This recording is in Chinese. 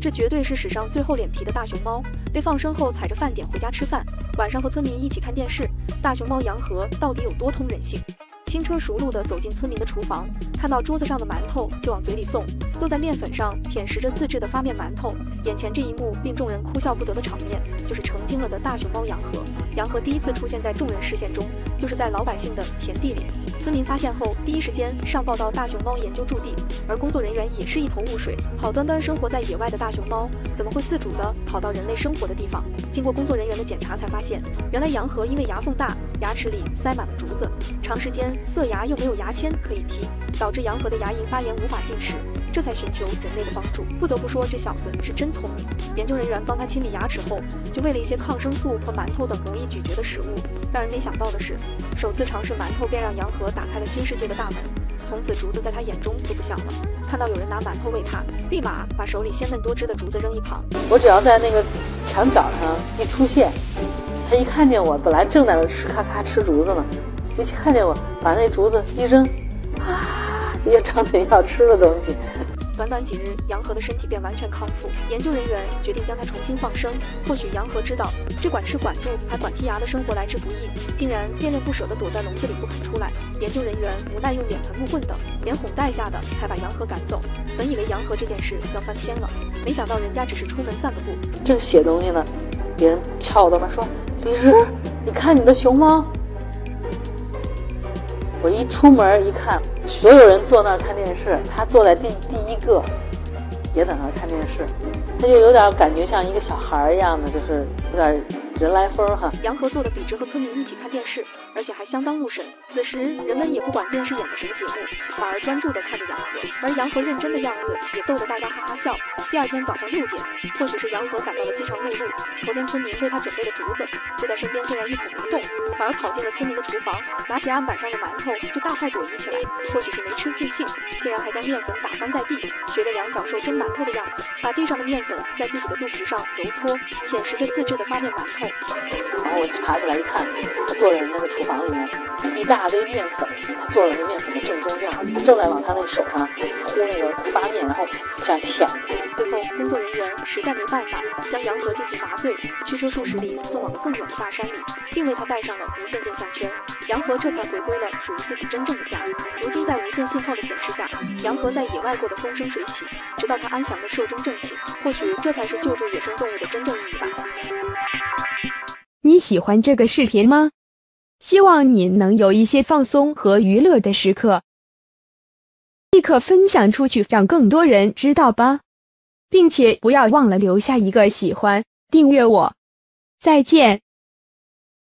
这绝对是史上最厚脸皮的大熊猫，被放生后踩着饭点回家吃饭，晚上和村民一起看电视。大熊猫洋河到底有多通人性？轻车熟路地走进村民的厨房，看到桌子上的馒头就往嘴里送，坐在面粉上舔食着自制的发面馒头。眼前这一幕令众人哭笑不得的场面，就是成精了的大熊猫杨和。杨和第一次出现在众人视线中，就是在老百姓的田地里。村民发现后，第一时间上报到大熊猫研究驻地，而工作人员也是一头雾水。好端端生活在野外的大熊猫，怎么会自主地跑到人类生活的地方？经过工作人员的检查，才发现原来杨河因为牙缝大，牙齿里塞满了竹子，长时间塞牙又没有牙签可以剔，导致杨河的牙龈发炎无法进食，这才寻求人类的帮助。不得不说，这小子是真聪明。研究人员帮他清理牙齿后，就喂了一些抗生素和馒头等容易咀嚼的食物。让人没想到的是，首次尝试馒头便让杨河打开了新世界的大门。从此，竹子在他眼中就不像了。看到有人拿馒头喂他，立马把手里鲜嫩多汁的竹子扔一旁。我只要在那个墙角上一出现，他一看见我，本来正在那吃咔咔吃竹子呢，一看见我，把那竹子一扔，啊，又张嘴要吃的东西。短短几日，杨和的身体便完全康复。研究人员决定将他重新放生。或许杨和知道，这管吃管住还管剔牙的生活来之不易，竟然恋恋不舍地躲在笼子里不肯出来。研究人员无奈用脸盆木棍等，连哄带吓的才把杨和赶走。本以为杨和这件事要翻天了，没想到人家只是出门散个步，正写东西呢，别人敲我的门说：“李师，你看你的熊猫。”我一出门一看。所有人坐那儿看电视，他坐在第第一个，也在那儿看电视，他就有点感觉像一个小孩一样的，就是有点。人来疯哈！杨和做的笔直和村民一起看电视，而且还相当入神。此时人们也不管电视演的什么节目，反而专注地看着杨和，而杨和认真的样子也逗得大家哈哈笑。第二天早上六点，或许是杨和感到了饥肠辘辘，头天村民为他准备的竹子就在身边，竟然一动没动，反而跑进了村民的厨房，拿起案板上的馒头就大快朵颐起来。或许是没吃尽兴，竟然还将面粉打翻在地，学着两脚兽蒸馒头的样子，把地上的面粉在自己的肚皮上揉搓，舔食着自制的发面馒头。然后我爬起来一看，他坐在人家的厨房里面，一大堆面粉，他坐在那面粉的正中间，正在往他那手上糊那个发面，然后这样舔。最后，工作人员实在没办法，将杨和进行麻醉，驱车数十里送往了更远的大山里，并为他戴上了无线电项圈。杨和这才回归了属于自己真正的家。如今在无线信号的显示下，杨和在野外过得风生水起，直到他安详的寿终正寝。或许这才是救助野生动物的真正意义吧。喜欢这个视频吗？希望你能有一些放松和娱乐的时刻，立刻分享出去，让更多人知道吧，并且不要忘了留下一个喜欢，订阅我，再见。